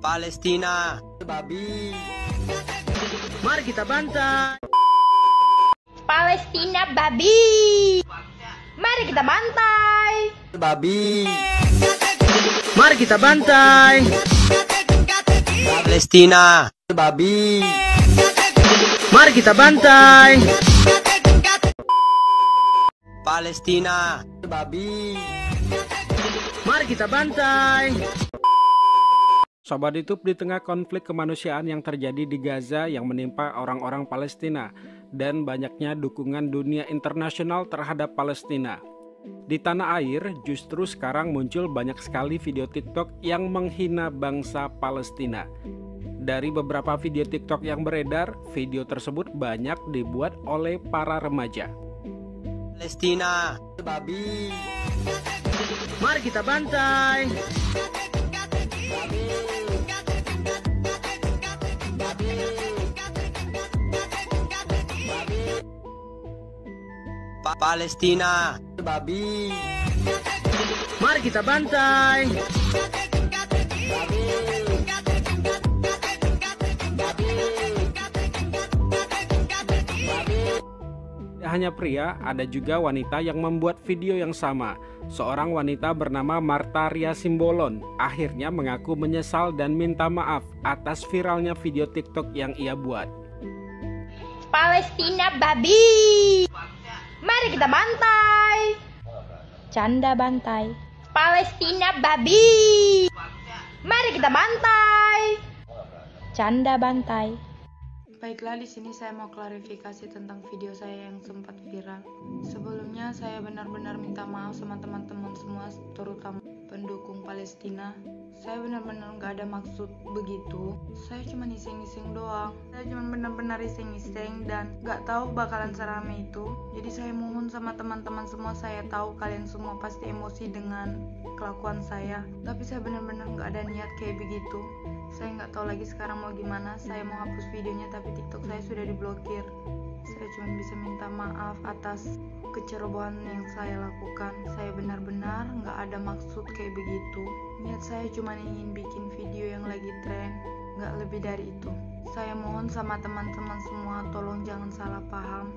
Palestina. Babi. Mari kita bantai. Palestina babi. Mari kita bantai. Babi. Mari kita bantai. Palestina. Babi. Mari kita bantai. Palestina. Babi. Mari kita bantai. Sobat YouTube di tengah konflik kemanusiaan yang terjadi di Gaza yang menimpa orang-orang Palestina dan banyaknya dukungan dunia internasional terhadap Palestina. Di tanah air justru sekarang muncul banyak sekali video TikTok yang menghina bangsa Palestina. Dari beberapa video TikTok yang beredar, video tersebut banyak dibuat oleh para remaja. Palestina. Babi. Mari kita bantai. Palestina. Babi. Mari kita bantai. Tidak hanya pria, ada juga wanita yang membuat video yang sama. Seorang wanita bernama Martaria Simbolon akhirnya mengaku menyesal dan minta maaf atas viralnya video TikTok yang ia buat. Palestina babi. Mari kita bantai. Canda bantai. Palestina babi. Mari kita bantai. Canda bantai. Baiklah, di sini saya mau klarifikasi tentang video saya yang sempat viral. Sebelumnya, saya benar-benar minta maaf sama teman-teman semua, terutama pendukung Palestina. Saya benar-benar nggak ada maksud begitu. Saya cuma iseng-iseng doang. Saya cuma benar-benar iseng-iseng dan nggak tahu bakalan serame itu. Jadi saya mohon sama teman-teman semua, saya tahu kalian semua pasti emosi dengan kelakuan saya. Tapi saya benar-benar nggak ada niat kayak begitu. Saya nggak tahu lagi sekarang mau gimana. Saya mau hapus videonya tapi TikTok saya sudah diblokir. Saya cuma bisa minta maaf atas kecerobohan yang saya lakukan. Saya benar-benar nggak ada maksud kayak begitu. Niat saya cuma ingin bikin video yang lagi tren, nggak lebih dari itu. Saya mohon sama teman-teman semua, tolong jangan salah paham.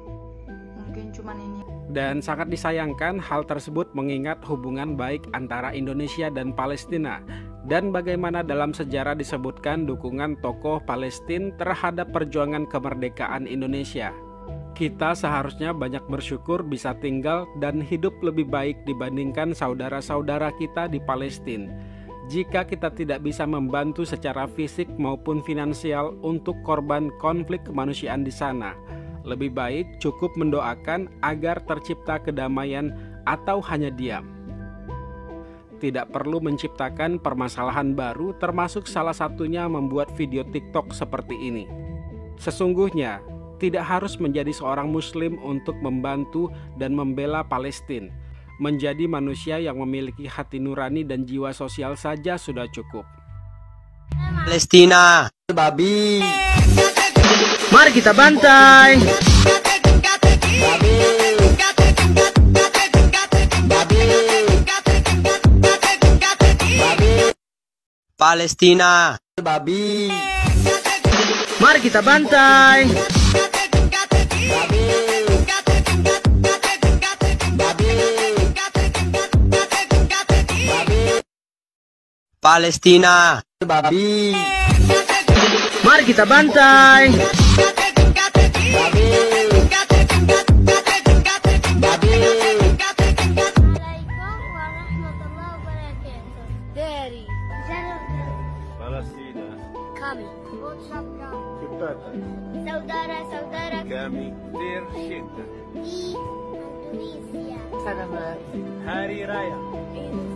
Mungkin cuma ini Dan sangat disayangkan hal tersebut mengingat hubungan baik antara Indonesia dan Palestina dan bagaimana dalam sejarah disebutkan dukungan tokoh Palestina terhadap perjuangan kemerdekaan Indonesia. Kita seharusnya banyak bersyukur bisa tinggal dan hidup lebih baik dibandingkan saudara-saudara kita di Palestina. Jika kita tidak bisa membantu secara fisik maupun finansial untuk korban konflik kemanusiaan di sana, lebih baik cukup mendoakan agar tercipta kedamaian atau hanya diam. Tidak perlu menciptakan permasalahan baru, termasuk salah satunya membuat video TikTok seperti ini. Sesungguhnya, tidak harus menjadi seorang Muslim untuk membantu dan membela Palestina. Menjadi manusia yang memiliki hati nurani dan jiwa sosial saja sudah cukup. Palestina. Babi. Mari kita bantai. Babi. Babi. Babi. Palestina. Babi. Mari kita bantai. Palestina. Babi. Mari kita bantai. Babi. Babi. Assalamualaikum warahmatullahi wabarakatuh. Dari Palestina kami, mengucapkan ciptakan saudara-saudara kami tercinta di Indonesia. Hari Raya Idul